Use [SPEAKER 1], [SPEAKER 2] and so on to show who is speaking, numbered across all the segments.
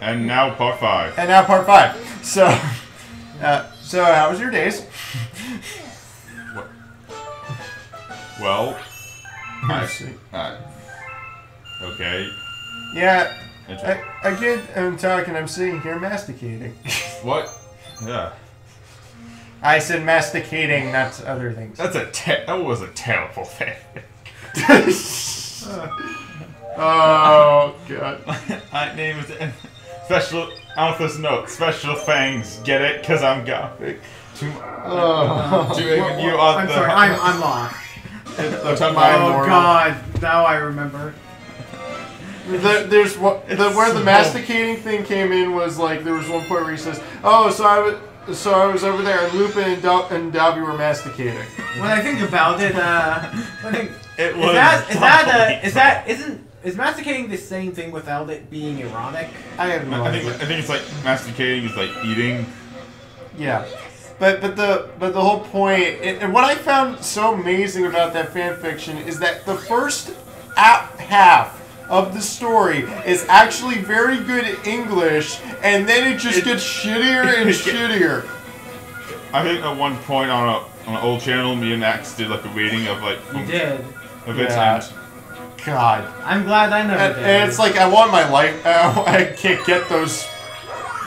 [SPEAKER 1] And now part five.
[SPEAKER 2] And now part five. So, uh, so how was your days?
[SPEAKER 1] Well, I,
[SPEAKER 2] see.
[SPEAKER 1] uh, okay.
[SPEAKER 2] Yeah, I, I get I'm talking. I'm sitting here masticating.
[SPEAKER 1] what? Yeah.
[SPEAKER 2] I said masticating, not other things.
[SPEAKER 1] That's a te- that was a terrible thing.
[SPEAKER 2] oh god.
[SPEAKER 1] My name is special. Alpha's note. Special thanks. Get it? Cause I'm gothic. To,
[SPEAKER 2] Oh.
[SPEAKER 1] to even you on
[SPEAKER 3] I'm
[SPEAKER 1] the.
[SPEAKER 3] sorry, I'm, I'm lost.
[SPEAKER 1] I'm talking
[SPEAKER 2] My
[SPEAKER 1] about-
[SPEAKER 3] Oh
[SPEAKER 2] moron.
[SPEAKER 3] god, now I remember.
[SPEAKER 2] The, there's what the, where the masticating thing came in was like there was one point where he says, "Oh, so I was so I was over there and Lupin and, Dal- and Dobby were masticating."
[SPEAKER 3] When I think about it, uh, I think
[SPEAKER 1] It
[SPEAKER 3] is
[SPEAKER 1] was.
[SPEAKER 3] that is that
[SPEAKER 1] probably-
[SPEAKER 3] uh, is that isn't is masticating the same thing without it being erotic?
[SPEAKER 2] I have no
[SPEAKER 1] I think
[SPEAKER 2] idea.
[SPEAKER 1] I think it's like masticating is like eating.
[SPEAKER 2] Yeah, but but the but the whole point and and what I found so amazing about that fan fiction is that the first ap- half of the story is actually very good English, and then it just
[SPEAKER 1] It-
[SPEAKER 2] gets shittier and shittier.
[SPEAKER 1] I think at one point on a on an old channel, me and Max did like a reading of like
[SPEAKER 3] You did.
[SPEAKER 1] of it
[SPEAKER 2] Yeah.
[SPEAKER 1] and
[SPEAKER 2] God.
[SPEAKER 3] I'm glad I never
[SPEAKER 2] And,
[SPEAKER 3] did.
[SPEAKER 2] and it's like I want my life. Uh, I can't get those.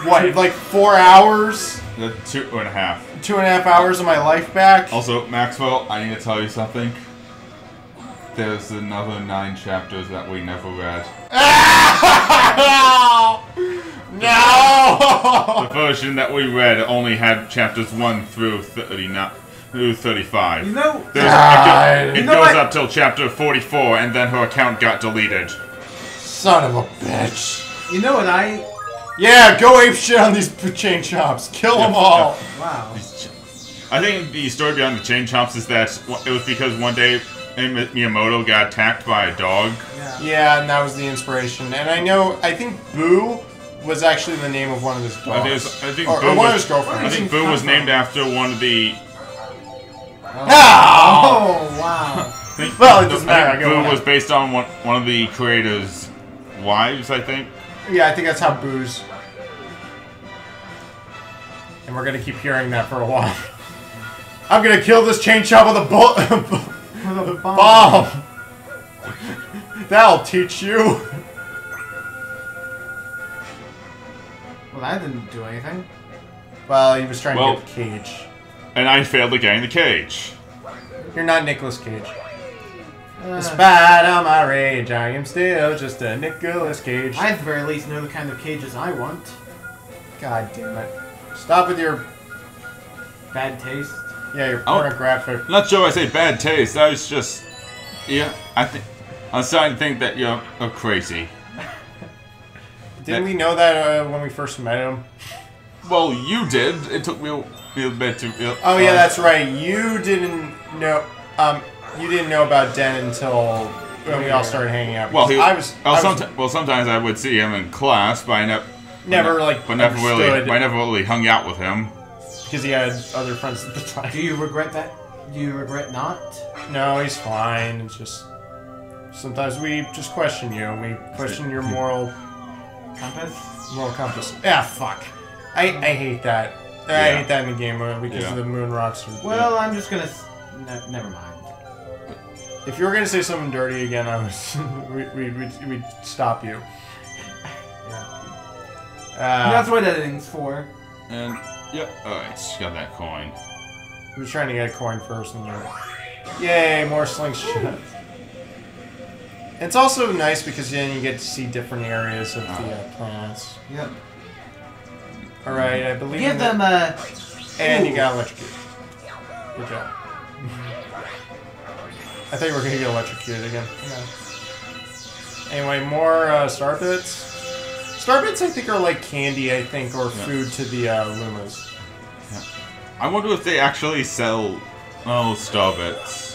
[SPEAKER 2] What, like four hours,
[SPEAKER 1] the two and a half.
[SPEAKER 2] two and a half hours of my life back?
[SPEAKER 1] Also, Maxwell, I need to tell you something. There's another nine chapters that we never read.
[SPEAKER 2] no!
[SPEAKER 1] The version that we read only had chapters one through thirty-nine, through thirty-five.
[SPEAKER 3] you know,
[SPEAKER 1] There's,
[SPEAKER 2] God.
[SPEAKER 1] it, it
[SPEAKER 3] You know
[SPEAKER 1] goes
[SPEAKER 3] what?
[SPEAKER 1] up till chapter 44, and then her account got deleted.
[SPEAKER 2] Son of a bitch.
[SPEAKER 3] you know what I?
[SPEAKER 2] Yeah, go ape shit on these chain chomps. Kill them
[SPEAKER 1] Yeah,
[SPEAKER 2] all.
[SPEAKER 3] Wow.
[SPEAKER 1] I think the story behind the chain chomps is that it was because one day eh, Miyamoto got attacked by a dog.
[SPEAKER 3] Yeah.
[SPEAKER 2] Yeah, and that was the inspiration. And I know, I think Boo was actually the name of one of his dogs.
[SPEAKER 1] I think, was, I think
[SPEAKER 2] or,
[SPEAKER 1] Boo
[SPEAKER 2] or one of his girlfriends.
[SPEAKER 1] I think Boo was named after one of the.
[SPEAKER 2] Ah!
[SPEAKER 3] Oh wow.
[SPEAKER 1] I think,
[SPEAKER 2] Well, it doesn't
[SPEAKER 1] I
[SPEAKER 2] matter, I
[SPEAKER 1] Boo was based on one, one of the creators' wives, I think.
[SPEAKER 2] Yeah, I think that's how Boo's. And we're gonna keep hearing that for a while. I'm gonna kill this chain chomp with a bullet.
[SPEAKER 3] With a bomb.
[SPEAKER 2] bomb. That'll teach you.
[SPEAKER 3] Well, that didn't do anything.
[SPEAKER 2] Well, he was trying
[SPEAKER 1] Well-
[SPEAKER 2] to get Cage.
[SPEAKER 1] And I failed to get in the cage.
[SPEAKER 2] You're not Nicolas Cage.
[SPEAKER 3] Uh,
[SPEAKER 2] Despite all my rage, I am still just a Nicolas Cage.
[SPEAKER 3] I at the very least know the kind of cages I want.
[SPEAKER 2] God damn it. Stop with your
[SPEAKER 3] Bad taste.
[SPEAKER 2] yeah, your
[SPEAKER 1] Oh.
[SPEAKER 2] pornographic.
[SPEAKER 1] I'm not sure I say bad taste. I was just, yeah. I think I'm starting to think that you're, you're crazy.
[SPEAKER 2] Didn't we know that uh, when we first met him?
[SPEAKER 1] Well, you did. It took me a, me a bit to. Uh,
[SPEAKER 2] Oh yeah, that's right. You didn't know. Um, you didn't know about Den until when we all started hanging out.
[SPEAKER 1] Well, he,
[SPEAKER 2] I was.
[SPEAKER 1] Well,
[SPEAKER 2] I was
[SPEAKER 1] someti- well, sometimes I would see him in class, but I never.
[SPEAKER 2] never like
[SPEAKER 1] But never really. But I never really hung out with him.
[SPEAKER 2] because he had other friends at the time.
[SPEAKER 3] Do you regret that? Do you regret not?
[SPEAKER 2] No, he's fine. It's just sometimes we just question you. and We question your moral
[SPEAKER 3] Compass?
[SPEAKER 2] moral compass. Yeah, fuck. I I hate that. I
[SPEAKER 1] Yeah.
[SPEAKER 2] hate that in the game uh, because
[SPEAKER 1] Yeah.
[SPEAKER 2] of the moon rocks. Are,
[SPEAKER 3] Well, I'm just gonna. s- Ne- never mind.
[SPEAKER 2] if you were gonna say something dirty again, I was we we we'd, we'd stop you. Uh,
[SPEAKER 3] That's what editing's for.
[SPEAKER 1] And yeah, alright, got that coin.
[SPEAKER 2] I was trying to get a coin first, and then yay, more slingshots. It's also nice because then you get to see different areas of the uh, planets.
[SPEAKER 3] Yep.
[SPEAKER 2] All right, I believe.
[SPEAKER 3] Give them a.
[SPEAKER 2] and you got electrocuted. Good job. I think we're gonna get electrocuted again. Yeah. Anyway, more uh, star bits. Star bits, I think, are like candy. I think, or food to the uh, Lumas.
[SPEAKER 1] I wonder if they actually sell oh Starbits.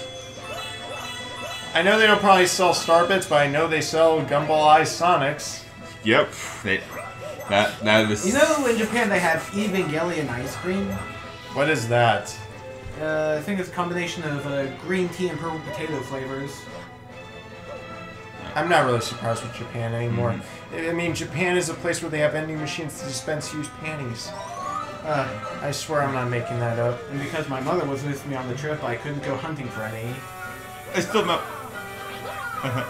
[SPEAKER 2] I know they don't probably sell star bits, but I know they sell Gumball Eye Sonics.
[SPEAKER 1] Yep, they, that that is.
[SPEAKER 3] You know, in Japan they have Evangelion ice cream.
[SPEAKER 2] What is that?
[SPEAKER 3] Uh, I think it's a combination of uh, green tea and purple potato flavors.
[SPEAKER 2] I'm not really surprised with Japan anymore. I I mean, Japan is a place where they have vending machines to dispense used panties. Uh, I swear I'm not making that up.
[SPEAKER 3] And because my mother was with me on the trip, I couldn't go hunting for any.
[SPEAKER 1] I still not.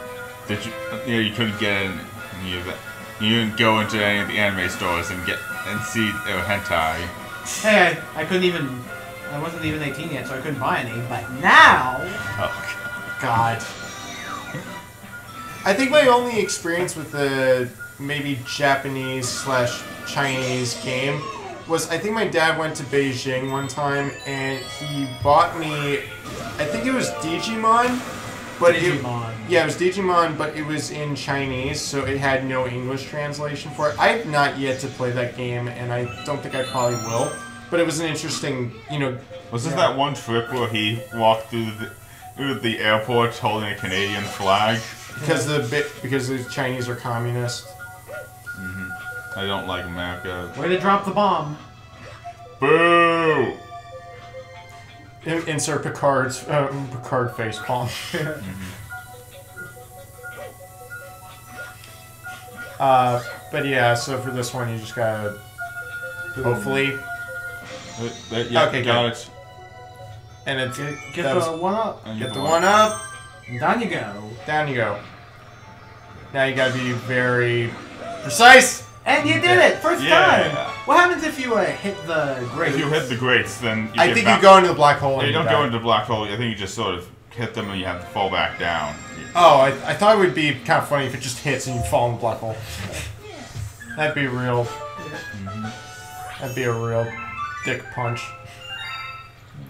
[SPEAKER 1] Did you? Yeah, you couldn't get any of You, you didn't go into any of the anime stores and get and see uh, hentai.
[SPEAKER 3] Hey, I, I couldn't even. I wasn't even 18 yet, so I couldn't buy any. But now,
[SPEAKER 1] Oh,
[SPEAKER 2] God. I think my only experience with the maybe Japanese slash Chinese game was I think my dad went to Beijing one time and he bought me I think it was Digimon, but
[SPEAKER 3] Digimon.
[SPEAKER 2] It yeah it was Digimon, but it was in Chinese, so it had no English translation for it. I've not yet to play that game, and I don't think I probably will. But it was an interesting, you know,
[SPEAKER 1] Was this
[SPEAKER 2] Yeah.
[SPEAKER 1] that one trip where he walked through the, through the airport holding a Canadian flag?
[SPEAKER 2] because the bit because the Chinese are communist.
[SPEAKER 1] I don't like America.
[SPEAKER 3] way to drop the bomb.
[SPEAKER 1] Boo!
[SPEAKER 2] In- Insert Picard's uh, Picard face palm. uh, but yeah, so for this one, you just gotta hopefully,
[SPEAKER 1] Uh, uh, yeah,
[SPEAKER 2] Okay,
[SPEAKER 1] got
[SPEAKER 2] good.
[SPEAKER 1] it.
[SPEAKER 2] and it's
[SPEAKER 3] Get, get the
[SPEAKER 2] was-
[SPEAKER 3] one up.
[SPEAKER 2] Get the
[SPEAKER 1] go
[SPEAKER 2] one up,
[SPEAKER 3] And down you go.
[SPEAKER 2] down you go. Now you gotta be very precise.
[SPEAKER 3] And you did it! First
[SPEAKER 1] Yeah.
[SPEAKER 3] time! What happens if you uh, hit the grate?
[SPEAKER 1] If you hit the grates, then you
[SPEAKER 2] I
[SPEAKER 1] get
[SPEAKER 2] think
[SPEAKER 1] back-
[SPEAKER 2] you go into the black hole.
[SPEAKER 1] Yeah,
[SPEAKER 2] and
[SPEAKER 1] you don't
[SPEAKER 2] die.
[SPEAKER 1] go into the black hole. I think you just sort of hit them and you have to fall back down.
[SPEAKER 2] Oh, I, I thought it would be kind of funny if it just hits and you fall in the black hole. That'd be real. That'd be a real dick punch.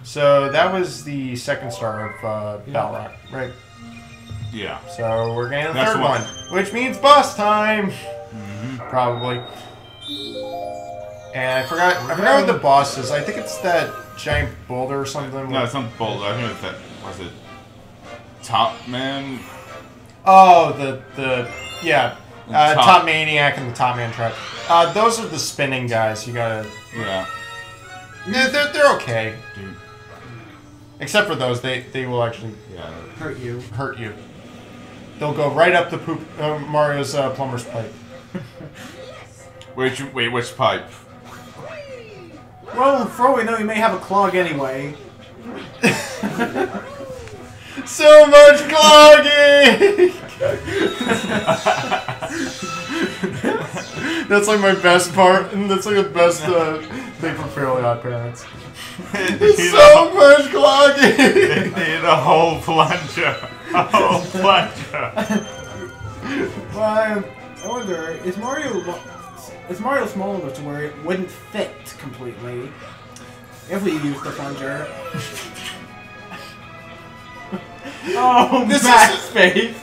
[SPEAKER 2] So that was the second star of uh, Battlerock, right?
[SPEAKER 1] Yeah.
[SPEAKER 2] So we're getting the
[SPEAKER 1] That's
[SPEAKER 2] third
[SPEAKER 1] the one.
[SPEAKER 2] one, which means boss time, probably. And I forgot, I forgot what the boss is. I think it's that giant boulder or something.
[SPEAKER 1] No, it's not boulder. I think it's that. Was it Top Man?
[SPEAKER 2] Oh, the the yeah, uh,
[SPEAKER 1] Top-
[SPEAKER 2] top. maniac and the top man trap. Uh, those are the spinning guys. You gotta.
[SPEAKER 1] Yeah.
[SPEAKER 2] Yeah, they're they're okay,
[SPEAKER 1] Dude.
[SPEAKER 2] except for those. They they will actually
[SPEAKER 1] Yeah.
[SPEAKER 3] hurt you.
[SPEAKER 2] hurt you. They'll go right up the poop uh, Mario's uh, plumber's pipe.
[SPEAKER 1] Wait, you- wait, which pipe?
[SPEAKER 3] Well, for all we know, you may have a clog anyway.
[SPEAKER 2] So much clogging. that's like my best part, and that's like the best uh, thing from Fairly Odd Parents. so much clogging.
[SPEAKER 1] They need a whole plunger. A whole plunger.
[SPEAKER 3] Well, I, I wonder, is Mario is Mario small enough to where it wouldn't fit completely if we used the plunger? Oh,
[SPEAKER 2] This is-
[SPEAKER 3] backspace.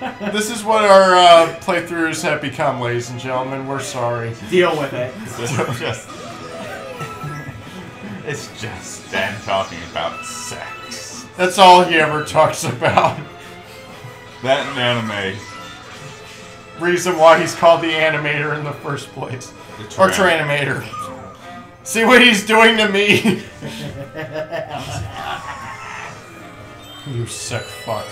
[SPEAKER 2] This is what our uh, playthroughs have become, ladies and gentlemen. We're sorry.
[SPEAKER 3] Deal with it.
[SPEAKER 1] It's just. It's just Dan talking about sex.
[SPEAKER 2] That's all he ever talks about.
[SPEAKER 1] That and anime.
[SPEAKER 2] Reason why he's called the animator in the first place.
[SPEAKER 1] The
[SPEAKER 2] Or
[SPEAKER 1] tram.
[SPEAKER 2] Tranamator. See what he's doing to me? you sick fuck.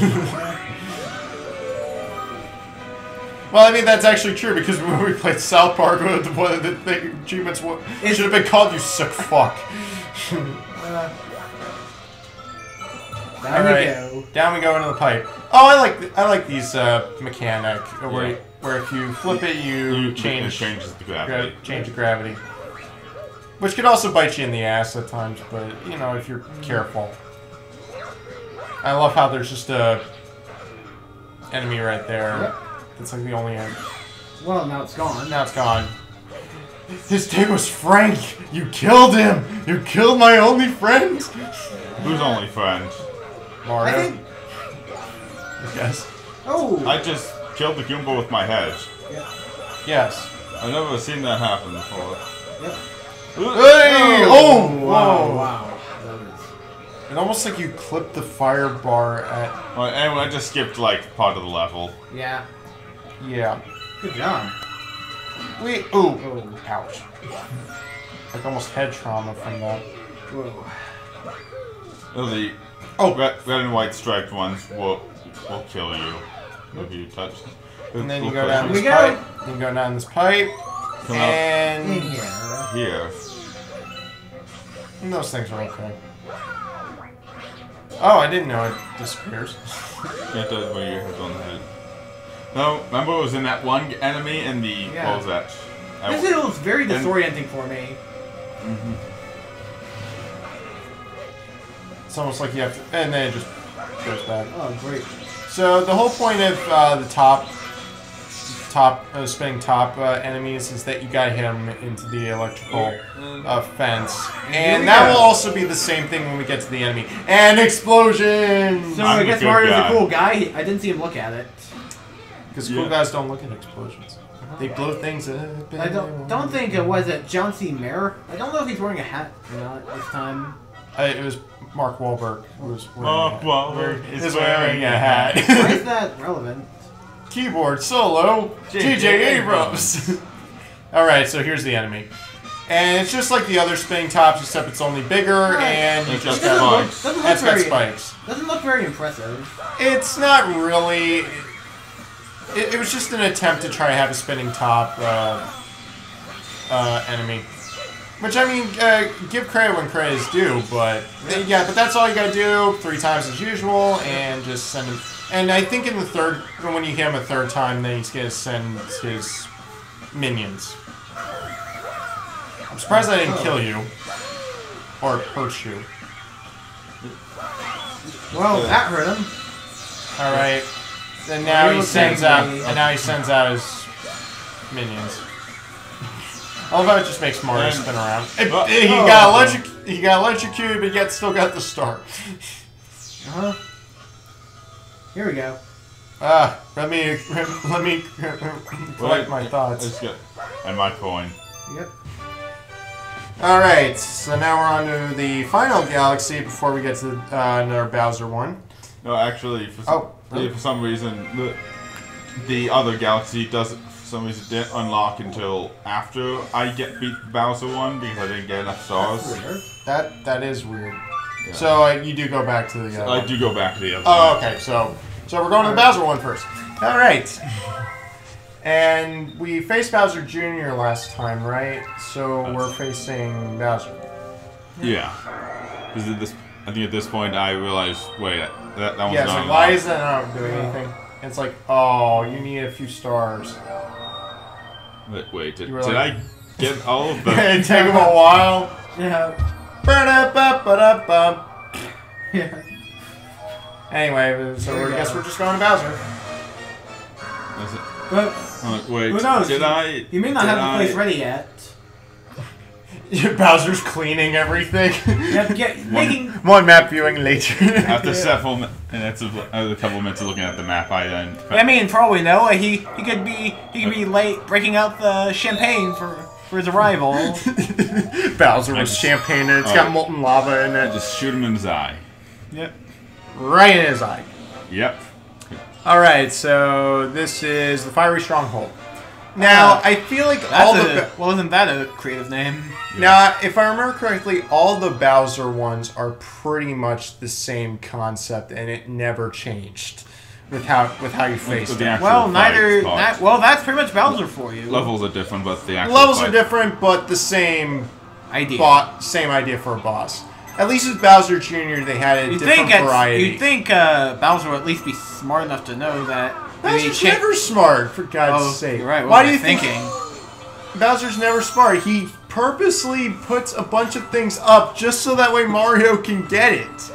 [SPEAKER 2] well, I mean, that's actually true because when we played South Park, one of the, one of the thing, achievements wa- should have been called you sick fuck.
[SPEAKER 3] Down
[SPEAKER 2] Alright.
[SPEAKER 3] you go.
[SPEAKER 2] Down we go into the pipe. Oh, I like th- I like these uh, mechanic where
[SPEAKER 1] Yeah.
[SPEAKER 2] where if you flip it, you,
[SPEAKER 1] You
[SPEAKER 2] change
[SPEAKER 1] It changes the
[SPEAKER 2] gra-
[SPEAKER 1] gravity.
[SPEAKER 2] change the gravity, which could also bite you in the ass at times. But you know if you're careful. I love how there's just a enemy right there.
[SPEAKER 3] Yep.
[SPEAKER 2] That's like the only end.
[SPEAKER 3] Well, now it's gone.
[SPEAKER 2] Now it's gone. His name was Frank. You killed him. You killed my only friend.
[SPEAKER 1] Who's only friend?
[SPEAKER 2] Mario.
[SPEAKER 3] I think.
[SPEAKER 2] Yes.
[SPEAKER 3] Oh.
[SPEAKER 1] I just killed the Goomba with my head.
[SPEAKER 3] yeah.
[SPEAKER 2] Yes.
[SPEAKER 1] I've never seen that happen before.
[SPEAKER 3] Yep.
[SPEAKER 2] Hey! Oh! Whoa!
[SPEAKER 3] Wow! Wow! That is.
[SPEAKER 2] It almost like you clipped the fire bar at.
[SPEAKER 1] Well, anyway, I just skipped like part of the level.
[SPEAKER 3] Yeah.
[SPEAKER 2] Yeah.
[SPEAKER 3] Good job.
[SPEAKER 2] We. Ooh.
[SPEAKER 3] Oh.
[SPEAKER 2] Ouch. Like almost head trauma from that.
[SPEAKER 3] Whoa.
[SPEAKER 1] Oh, the
[SPEAKER 2] Oh.
[SPEAKER 1] red, red and white striped ones will will kill you. If you touch.
[SPEAKER 2] And then you go down
[SPEAKER 3] Here
[SPEAKER 2] this
[SPEAKER 3] we go.
[SPEAKER 2] pipe. You go down this pipe.
[SPEAKER 1] Come
[SPEAKER 2] And
[SPEAKER 3] In here.
[SPEAKER 1] here.
[SPEAKER 2] those things are okay. Oh, I didn't know it disappears.
[SPEAKER 1] It does where your head's on the head. No, remember it was in that one enemy in the
[SPEAKER 3] Yeah.
[SPEAKER 1] what was that? I-
[SPEAKER 3] This feels very
[SPEAKER 1] And-
[SPEAKER 3] disorienting for me.
[SPEAKER 1] Mhm.
[SPEAKER 2] It's almost like you have to, and then it just goes back.
[SPEAKER 3] Oh, great.
[SPEAKER 2] So the whole point of uh, the top, top uh, spinning top uh, enemies is that you gotta hit them into the electrical uh, fence, and that
[SPEAKER 3] go.
[SPEAKER 2] will also be the same thing when we get to the enemy. And explosion!
[SPEAKER 3] So
[SPEAKER 1] I'm
[SPEAKER 3] I
[SPEAKER 1] a
[SPEAKER 3] guess Mario's
[SPEAKER 1] guy.
[SPEAKER 3] a cool guy. I didn't see him look at it.
[SPEAKER 2] Because
[SPEAKER 1] Yeah.
[SPEAKER 2] cool guys don't look at explosions; they blow things up.
[SPEAKER 3] I don't don't think it was it John C. Mayer. I don't know if he's wearing a hat or not this time.
[SPEAKER 2] Uh, it was Mark Wahlberg who was wearing
[SPEAKER 1] Mark Wahlberg is
[SPEAKER 2] is
[SPEAKER 1] wearing
[SPEAKER 2] wearing a
[SPEAKER 1] a
[SPEAKER 2] hat.
[SPEAKER 3] Why is that relevant?
[SPEAKER 2] Keyboard solo,
[SPEAKER 1] J.J.
[SPEAKER 2] J.J. Abrams. All right, so here's the enemy, and it's just like the other spinning tops, except it's only bigger,
[SPEAKER 3] Right.
[SPEAKER 2] and you
[SPEAKER 1] It's
[SPEAKER 2] just
[SPEAKER 1] got
[SPEAKER 3] doesn't look, doesn't look
[SPEAKER 2] it's got
[SPEAKER 3] very
[SPEAKER 2] spikes.
[SPEAKER 3] doesn't look very impressive.
[SPEAKER 2] It's not really. It, it was just an attempt to try to have a spinning top uh, uh, enemy. Which I mean, uh, give credit when credit is due, but yeah, but that's all you gotta do three times as usual, and just send him. And I think in the third, when you hit him a third time, then he's gonna send his minions. I'm surprised I didn't kill you or hurt you.
[SPEAKER 3] Well,
[SPEAKER 1] Yeah.
[SPEAKER 3] that hurt him.
[SPEAKER 2] All right. And now he sends out,
[SPEAKER 3] buddy?
[SPEAKER 2] and now he sends out his minions. I love how it just makes Mario
[SPEAKER 1] And-
[SPEAKER 2] spin around. It-
[SPEAKER 1] Oh.
[SPEAKER 2] he
[SPEAKER 3] Oh.
[SPEAKER 2] got electric, he got electrocuted, but yet still got the start.
[SPEAKER 3] Uh huh. Here we go.
[SPEAKER 2] Ah, let me let me collect my thoughts.
[SPEAKER 1] Let's get and my coin.
[SPEAKER 3] Yep.
[SPEAKER 2] All right, so now we're on to the final galaxy before we get to uh, another Bowser one.
[SPEAKER 1] No, actually, for some,
[SPEAKER 2] Oh, really?
[SPEAKER 1] for some reason, the, the other galaxy doesn't, for some reason, didn't unlock until after I get beat the Bowser one because I didn't get enough stars.
[SPEAKER 2] That that is weird.
[SPEAKER 1] Yeah.
[SPEAKER 2] So uh, you do go back to the. Uh,
[SPEAKER 1] I do go back to the other
[SPEAKER 2] Oh,
[SPEAKER 1] one.
[SPEAKER 2] okay. So, so we're going to the Bowser one first. All right. And we faced Bowser Jr. last time, right? So we're facing Bowser.
[SPEAKER 1] Yeah. Because at this, I think at this point I realized, wait, that, that one's
[SPEAKER 2] Yeah. So
[SPEAKER 1] not
[SPEAKER 2] why is that not doing anything? It's like, oh, you need a few stars.
[SPEAKER 1] Wait, wait did, did
[SPEAKER 2] like-
[SPEAKER 1] I get all of the...
[SPEAKER 2] it take him a while.
[SPEAKER 3] Yeah. Yeah.
[SPEAKER 2] Anyway, so
[SPEAKER 3] There we
[SPEAKER 2] I guess
[SPEAKER 3] go.
[SPEAKER 2] we're just going to Bowser.
[SPEAKER 1] Is it-
[SPEAKER 3] But
[SPEAKER 1] I'm wait,
[SPEAKER 3] Who knows?
[SPEAKER 1] did I...
[SPEAKER 3] you may not have the
[SPEAKER 1] I-
[SPEAKER 3] place ready yet.
[SPEAKER 2] Bowser's cleaning everything.
[SPEAKER 3] Yep, get, making
[SPEAKER 2] One map viewing later.
[SPEAKER 1] After several minutes of, a couple minutes of looking at the map, I then...
[SPEAKER 4] I mean, for all we know, he he could be he could be late breaking out the champagne for for his arrival.
[SPEAKER 2] Bowser
[SPEAKER 1] I
[SPEAKER 2] with champagne and it's
[SPEAKER 1] oh.
[SPEAKER 2] got molten lava in it.
[SPEAKER 1] just shoot him in his eye.
[SPEAKER 4] yep.
[SPEAKER 2] Right in his eye.
[SPEAKER 1] Yep.
[SPEAKER 2] Alright, so this is the Fiery Stronghold. Now,
[SPEAKER 4] Uh,
[SPEAKER 2] I feel like
[SPEAKER 4] That's
[SPEAKER 2] all
[SPEAKER 4] a
[SPEAKER 2] the.
[SPEAKER 4] well, isn't that a creative name?
[SPEAKER 2] Now, if I remember correctly, all the Bowser ones are pretty much the same concept, and it never changed with how with how you face
[SPEAKER 1] with the
[SPEAKER 2] them.
[SPEAKER 4] Well, neither
[SPEAKER 1] part.
[SPEAKER 4] that, well, that's pretty much Bowser for you.
[SPEAKER 1] Levels are different, but the actual
[SPEAKER 2] Levels are different, but the same
[SPEAKER 4] idea.
[SPEAKER 2] bo- same idea for a boss. At least with Bowser Jr., they had a
[SPEAKER 4] You
[SPEAKER 2] different
[SPEAKER 4] think
[SPEAKER 2] variety.
[SPEAKER 4] you'd think uh, Bowser would at least be smart enough to know that maybe
[SPEAKER 2] Bowser's
[SPEAKER 4] cha-
[SPEAKER 2] never smart, for God's
[SPEAKER 4] Oh,
[SPEAKER 2] sake.
[SPEAKER 4] you're right. What
[SPEAKER 2] Why
[SPEAKER 4] am
[SPEAKER 2] do
[SPEAKER 4] I
[SPEAKER 2] you think
[SPEAKER 4] thinking?
[SPEAKER 2] Bowser's never smart? He purposely puts a bunch of things up just so that way Mario can get it.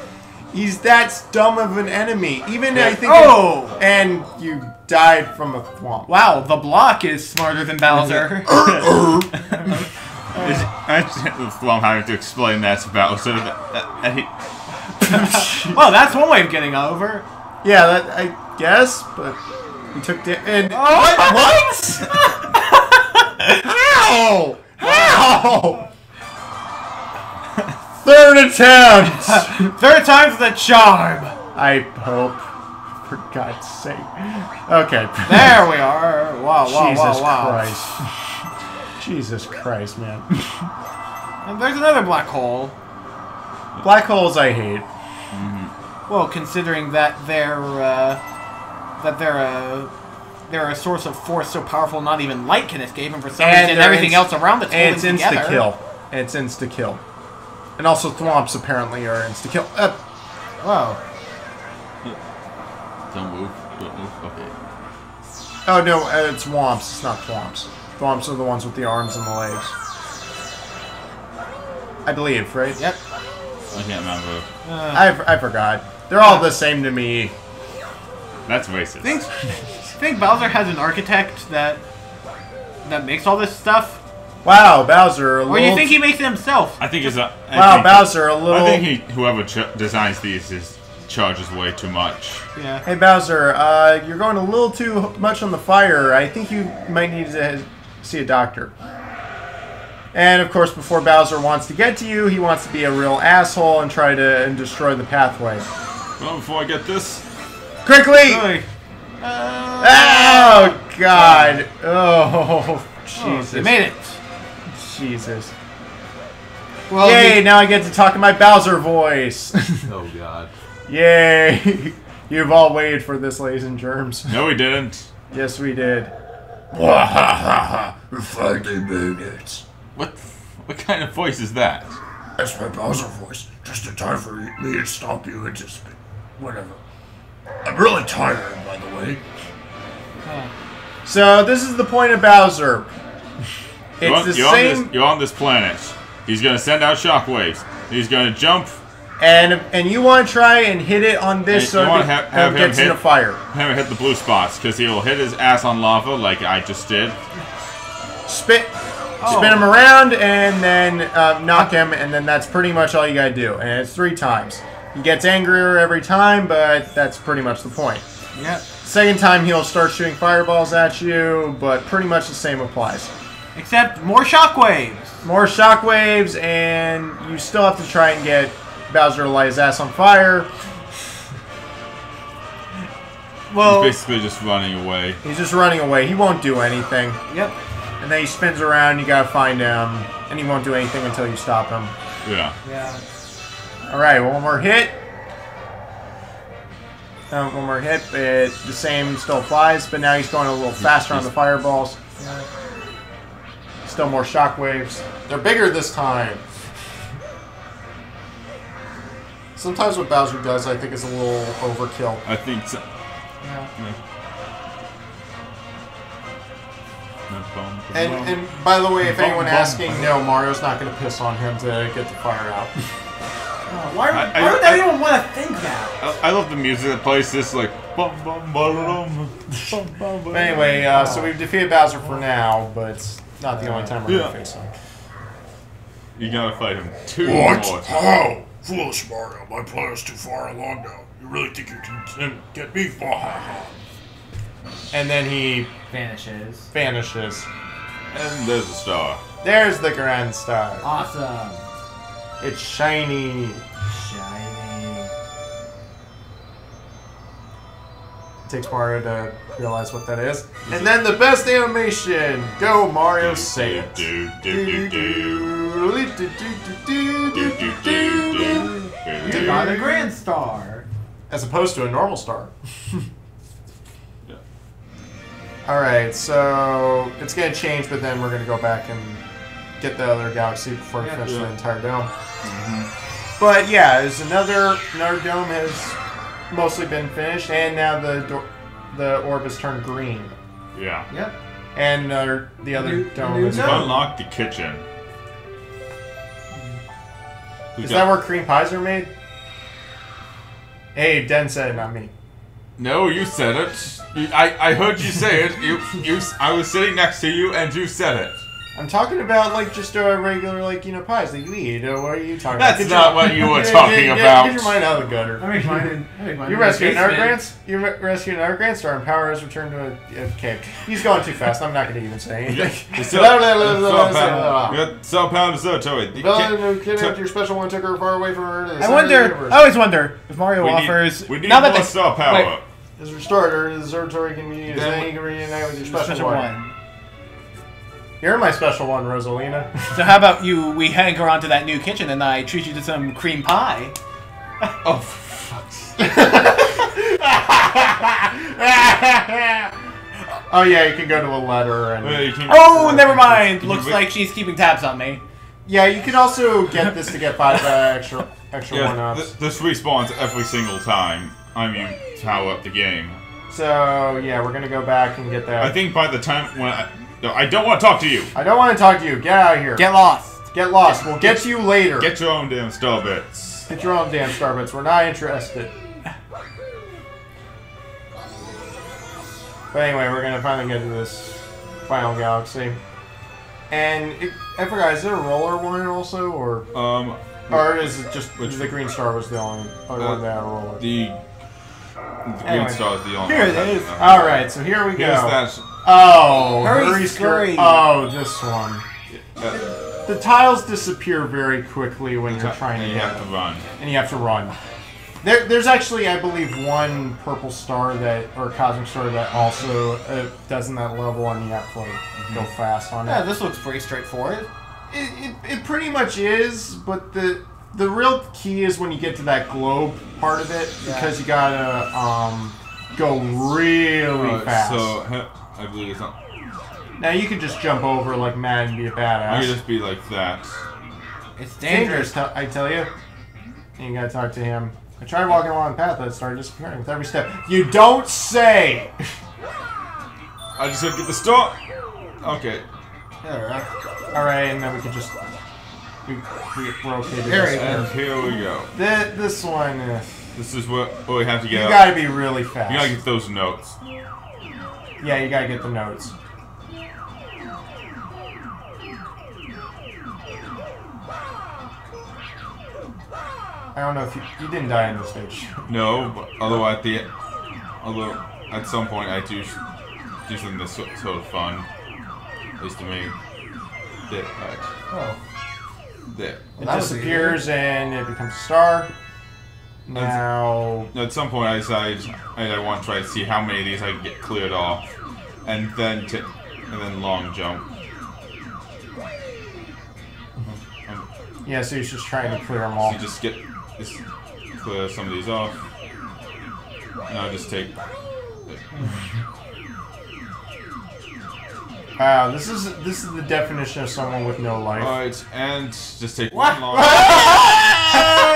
[SPEAKER 2] He's that dumb of an enemy. Even I think.
[SPEAKER 4] Oh!
[SPEAKER 2] and you died from a thwomp.
[SPEAKER 4] Wow, the block is smarter than Bowser.
[SPEAKER 1] Is, well, I'm having to explain that to Bowser.
[SPEAKER 4] Well, that's one way of getting over.
[SPEAKER 2] Yeah, that I guess, but he took da- and
[SPEAKER 4] Oh,
[SPEAKER 2] what? How? How? Third attempt.
[SPEAKER 4] Third time's the charm.
[SPEAKER 2] I hope, for God's sake. Okay.
[SPEAKER 4] There we are. Wow, wow,
[SPEAKER 2] Jesus
[SPEAKER 4] wow, wow.
[SPEAKER 2] Christ. Jesus Christ, man.
[SPEAKER 4] And there's another black hole.
[SPEAKER 2] Black holes I hate.
[SPEAKER 4] Well, considering that they're uh, that they're a they're a source of force so powerful not even light can escape, and for some
[SPEAKER 2] And
[SPEAKER 4] reason
[SPEAKER 2] they're
[SPEAKER 4] everything
[SPEAKER 2] inst-
[SPEAKER 4] else around it's
[SPEAKER 2] and it's
[SPEAKER 4] holding
[SPEAKER 2] insta
[SPEAKER 4] together.
[SPEAKER 2] kill. And it's insta kill. And also thwomps apparently are insta kill. Uh,
[SPEAKER 4] Whoa.
[SPEAKER 1] Don't move. Don't move. Okay.
[SPEAKER 2] oh no, uh, it's Whomps. It's not thwomps. Thwomps are the ones with the arms and the legs. I believe, right?
[SPEAKER 4] Yep.
[SPEAKER 1] I can't remember.
[SPEAKER 4] Uh,
[SPEAKER 2] I, I forgot. They're all the same to me.
[SPEAKER 1] That's racist.
[SPEAKER 4] think think Bowser has an architect that that makes all this stuff,
[SPEAKER 2] Wow, Bowser, a
[SPEAKER 4] or you think he makes it himself?
[SPEAKER 1] I think it's a. I
[SPEAKER 2] wow,
[SPEAKER 1] think-
[SPEAKER 2] Bowser, a little.
[SPEAKER 1] I think he, whoever ch- designs these is charges way too much.
[SPEAKER 4] Yeah.
[SPEAKER 2] Hey Bowser, uh, you're going a little too much on the fire. I think you might need to see a doctor. And of course, before Bowser wants to get to you, he wants to be a real asshole and try to and destroy the pathway.
[SPEAKER 1] Well, before I get this,
[SPEAKER 2] Quickly!
[SPEAKER 4] Uh, Oy.
[SPEAKER 2] Oh, oh God! Oh, oh Jesus!
[SPEAKER 4] You made it.
[SPEAKER 2] Jesus!
[SPEAKER 4] Well,
[SPEAKER 2] Yay!
[SPEAKER 4] he-
[SPEAKER 2] Now I get to talk in my Bowser voice.
[SPEAKER 1] oh god.
[SPEAKER 2] Yay! You've all waited for this, ladies and germs.
[SPEAKER 1] No, we didn't.
[SPEAKER 2] Yes, we did.
[SPEAKER 5] Finally made it.
[SPEAKER 1] What? What kind of voice is that?
[SPEAKER 5] That's my Bowser voice. Just in time for me to stop you and just whatever. I'm really tired, by the way.
[SPEAKER 2] So this is the point of Bowser.
[SPEAKER 1] You're
[SPEAKER 2] It's
[SPEAKER 1] on,
[SPEAKER 2] the
[SPEAKER 1] you're, on
[SPEAKER 2] same,
[SPEAKER 1] this, you're on this planet. He's gonna send out shockwaves. He's gonna jump,
[SPEAKER 2] and and you want to try and hit it on this
[SPEAKER 1] And
[SPEAKER 2] so
[SPEAKER 1] you wanna
[SPEAKER 2] it
[SPEAKER 1] have- have
[SPEAKER 2] gets
[SPEAKER 1] hit-
[SPEAKER 2] into fire.
[SPEAKER 1] have him hit the blue spots, because he'll hit his ass on lava like I just did.
[SPEAKER 2] Spin,
[SPEAKER 1] Oh.
[SPEAKER 2] spin him around, and then uh, knock him, and then that's pretty much all you gotta do. And it's three times. He gets angrier every time, but that's pretty much the point.
[SPEAKER 4] yeah.
[SPEAKER 2] Second time he'll start shooting fireballs at you, but pretty much the same applies.
[SPEAKER 4] Except more shockwaves.
[SPEAKER 2] More shockwaves, and you still have to try and get Bowser to light his ass on fire.
[SPEAKER 4] Well,
[SPEAKER 1] He's basically just running away.
[SPEAKER 2] He's just running away. He won't do anything.
[SPEAKER 4] yep.
[SPEAKER 2] And then he spins around, you gotta find him, and he won't do anything until you stop him.
[SPEAKER 1] Yeah.
[SPEAKER 4] Yeah.
[SPEAKER 2] Alright, one more hit. One more hit, it, the same still applies, but now he's going a little faster on the fireballs. Still more shockwaves. They're bigger this time. Sometimes what Bowser does, I think, is a little overkill.
[SPEAKER 1] I think so.
[SPEAKER 4] Yeah.
[SPEAKER 2] And, and by the way, if anyone asking, no, Mario's not going to piss on him to get the fire out.
[SPEAKER 3] Oh, why,
[SPEAKER 1] I- I-
[SPEAKER 3] why would
[SPEAKER 1] I-
[SPEAKER 3] anyone want to think that?
[SPEAKER 1] I, I love the music that plays this like. Bum, bum, ba-da-dum, bum, bum,
[SPEAKER 2] But anyway, uh, so we've defeated Bowser for now, but it's not the only time we're
[SPEAKER 1] Yeah.
[SPEAKER 2] going to face him.
[SPEAKER 1] You gotta fight him two
[SPEAKER 5] What?
[SPEAKER 1] more.
[SPEAKER 5] How? Foolish Mario, my plan is too far along now. You really think you can get me? Bahaha.
[SPEAKER 2] And then he
[SPEAKER 3] Vanishes.
[SPEAKER 2] vanishes.
[SPEAKER 1] And there's a star.
[SPEAKER 2] There's the Grand Star.
[SPEAKER 3] Awesome.
[SPEAKER 2] It's shiny.
[SPEAKER 3] Shiny.
[SPEAKER 2] It takes Mario to realize what that is. And then the best animation. Go Mario, say it.
[SPEAKER 1] Do, do, do, do. Do, do, do, do.
[SPEAKER 3] You got a Grand Star.
[SPEAKER 2] As opposed to a normal star.
[SPEAKER 1] Yeah.
[SPEAKER 2] Alright, so it's gonna change, but then we're gonna go back and get the other galaxy before we
[SPEAKER 3] Yeah.
[SPEAKER 2] finish
[SPEAKER 1] Yeah.
[SPEAKER 2] the entire dome. Mm-hmm. But yeah, there's another another dome has mostly been finished, and now the do- the orb has turned green,
[SPEAKER 1] Yeah.
[SPEAKER 3] Yep.
[SPEAKER 2] and another the other
[SPEAKER 3] New-
[SPEAKER 2] dome
[SPEAKER 3] new
[SPEAKER 2] is.
[SPEAKER 1] unlocked the kitchen. We
[SPEAKER 2] Is
[SPEAKER 1] got-
[SPEAKER 2] that where cream pies are made? Hey, Den said it, not me.
[SPEAKER 1] No, you said it. I, I heard you say it. You, you. I was sitting next to you, and you said it.
[SPEAKER 2] I'm talking about like just a regular like you know pies that you eat. Uh, What are you talking
[SPEAKER 1] That's
[SPEAKER 2] about? Get
[SPEAKER 1] not what you were
[SPEAKER 2] get-
[SPEAKER 1] talking
[SPEAKER 2] get-
[SPEAKER 1] about.
[SPEAKER 2] Get your mind out of the gutter.
[SPEAKER 3] I make mine in. I make mine
[SPEAKER 2] You
[SPEAKER 3] in
[SPEAKER 2] rescued our grants. You re- rescued our Grand Star, and Power has returned to a, a cave. He's going too fast. I'm not going to even say anything.
[SPEAKER 1] The Cell
[SPEAKER 2] Blah, blah, blah, blah, blah,
[SPEAKER 1] Cell
[SPEAKER 2] blah,
[SPEAKER 1] Pound- we got Cell Pound Dessert Toy. You
[SPEAKER 2] Bella kidnapped your special one took her far away from her.
[SPEAKER 4] I
[SPEAKER 2] center of the
[SPEAKER 4] wonder. I always wonder if Mario
[SPEAKER 1] We need,
[SPEAKER 4] offers.
[SPEAKER 1] we need
[SPEAKER 4] now
[SPEAKER 1] more
[SPEAKER 4] that the
[SPEAKER 1] star power.
[SPEAKER 4] wait.
[SPEAKER 2] Is restored. Her observatory can be used.
[SPEAKER 1] Then
[SPEAKER 2] Then
[SPEAKER 1] we-
[SPEAKER 2] you can reunite with your special,
[SPEAKER 4] special
[SPEAKER 2] one.
[SPEAKER 4] one.
[SPEAKER 2] You're my special one, Rosalina.
[SPEAKER 4] So how about you? We hanker onto that new kitchen, and I treat you to some cream pie.
[SPEAKER 1] Oh, for fuck's
[SPEAKER 2] oh yeah, you can go to a letter and
[SPEAKER 1] Well,
[SPEAKER 4] Oh, never mind.
[SPEAKER 1] You
[SPEAKER 4] Looks
[SPEAKER 1] can-
[SPEAKER 4] like she's keeping tabs on me.
[SPEAKER 2] yeah, you can also get this to get five uh, extra extra one ups.
[SPEAKER 1] th- this respawns every single time I mean, you power up the game.
[SPEAKER 2] So yeah, we're gonna go back and get that.
[SPEAKER 1] I think by the time when I, no, I don't want to talk to you.
[SPEAKER 2] I don't want to talk to you. Get out of here.
[SPEAKER 4] Get lost.
[SPEAKER 2] Get lost. We'll get to you later.
[SPEAKER 1] Get your own damn star bits.
[SPEAKER 2] Get your own damn Starbits. We're not interested. But anyway, we're gonna finally get to this final galaxy. And it, I forgot, is there a roller one also, or
[SPEAKER 1] Um,
[SPEAKER 2] or is it just
[SPEAKER 1] Which-
[SPEAKER 2] the green star was the only other
[SPEAKER 1] Uh,
[SPEAKER 2] one that had a roller?
[SPEAKER 1] the, the
[SPEAKER 2] Anyway.
[SPEAKER 1] green star is the only
[SPEAKER 4] Here
[SPEAKER 1] one
[SPEAKER 4] it
[SPEAKER 1] that-
[SPEAKER 4] is.
[SPEAKER 2] All right, so here we go.
[SPEAKER 1] Here's that.
[SPEAKER 2] Oh,
[SPEAKER 4] Hurry,
[SPEAKER 2] hurry,
[SPEAKER 4] scurry.
[SPEAKER 2] scurry. Oh, this one.
[SPEAKER 1] Uh,
[SPEAKER 2] The tiles disappear very quickly when you're trying to
[SPEAKER 1] and you
[SPEAKER 2] get
[SPEAKER 1] have to run.
[SPEAKER 2] and you have to run. There, there's actually, I believe, one purple star that, or cosmic star that also uh, does in that level, and you have to like, go fast on it.
[SPEAKER 4] Yeah, this looks pretty straightforward.
[SPEAKER 2] It, it. It pretty much is, but the the real key is when you get to that globe part of it,
[SPEAKER 4] Yeah.
[SPEAKER 2] because you gotta um, go really
[SPEAKER 1] Uh,
[SPEAKER 2] fast.
[SPEAKER 1] So he- I believe it's not.
[SPEAKER 2] now you can just jump over like mad and be a
[SPEAKER 1] You
[SPEAKER 2] badass.
[SPEAKER 1] could just be like that.
[SPEAKER 4] It's
[SPEAKER 2] dangerous,
[SPEAKER 4] dangerous.
[SPEAKER 2] t- I tell you. And you gotta talk to him. I tried walking along the path, but it started disappearing with every step. You don't say!
[SPEAKER 1] I just gotta get the star. Okay.
[SPEAKER 4] Yeah,
[SPEAKER 2] Alright, and then we can just. We, we, we're okay to
[SPEAKER 4] There
[SPEAKER 2] this.
[SPEAKER 4] we.
[SPEAKER 1] And here we go.
[SPEAKER 2] Thi- This one, uh,
[SPEAKER 1] This is what what we have to
[SPEAKER 2] you
[SPEAKER 1] get. out.
[SPEAKER 2] gotta be really fast.
[SPEAKER 1] You gotta get those notes.
[SPEAKER 2] Yeah, you gotta get the notes. I don't know if you, you didn't die in this stage.
[SPEAKER 1] No, but although at the although at some point I do do something that's so- sort of fun, at least to me. There, right,
[SPEAKER 4] Oh.
[SPEAKER 1] there.
[SPEAKER 2] It
[SPEAKER 4] that
[SPEAKER 2] disappears and it becomes a star. Now,
[SPEAKER 1] At some point I decide I, I want to try to see how many of these I can get cleared off, and then t- and then long jump. Um,
[SPEAKER 2] yeah, so he's just trying to clear them all.
[SPEAKER 1] you just get just clear some of these off, and I'll just take.
[SPEAKER 2] Wow, this is this is the definition of someone with no life.
[SPEAKER 1] Alright, and just take one long.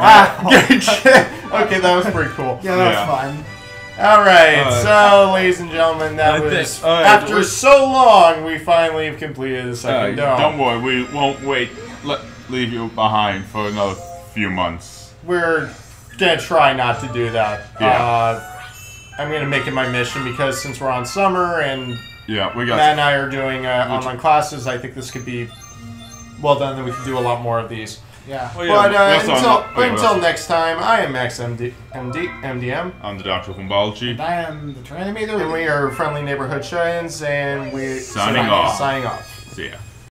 [SPEAKER 2] Wow. okay, that was pretty cool.
[SPEAKER 3] Yeah, that
[SPEAKER 1] Yeah.
[SPEAKER 3] was fun.
[SPEAKER 2] All right,
[SPEAKER 1] Uh,
[SPEAKER 2] so ladies and gentlemen, that
[SPEAKER 1] I think-
[SPEAKER 2] was
[SPEAKER 1] all right,
[SPEAKER 2] after
[SPEAKER 1] we-
[SPEAKER 2] so long. We finally have completed the
[SPEAKER 1] Uh,
[SPEAKER 2] second dome.
[SPEAKER 1] don't worry, we won't wait. Let leave you behind for another few months.
[SPEAKER 2] We're gonna try not to do that.
[SPEAKER 1] Yeah.
[SPEAKER 2] Uh, I'm gonna make it my mission because since we're on summer and
[SPEAKER 1] Yeah, we got.
[SPEAKER 2] Matt and I are doing uh, online classes, I think this could be well done. Then we can do a lot more of these.
[SPEAKER 3] Yeah.
[SPEAKER 1] Oh, yeah,
[SPEAKER 2] but uh,
[SPEAKER 1] also
[SPEAKER 2] until,
[SPEAKER 1] unlock-
[SPEAKER 2] but until
[SPEAKER 1] what
[SPEAKER 2] next time, I am Max MD, MD, MDM,
[SPEAKER 1] I'm the Doctor from Biology.
[SPEAKER 3] I am the Tyrannometer.
[SPEAKER 2] and we are Friendly Neighborhood Shut-ins, and we
[SPEAKER 1] Signing off.
[SPEAKER 2] Signing off.
[SPEAKER 1] See ya.